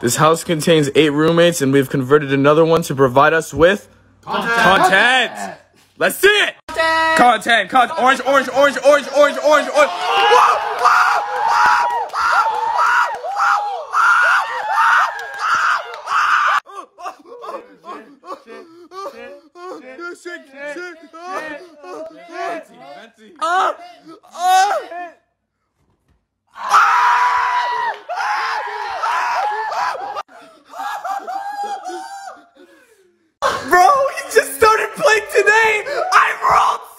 This house contains eight roommates, and we've converted another one to provide us with content. Let's see it. Content. Content. Orange. Orange. Orange. Orange. Orange. Orange. Orange. Shit, shit, shit. Oh, oh, oh. I'm wrong!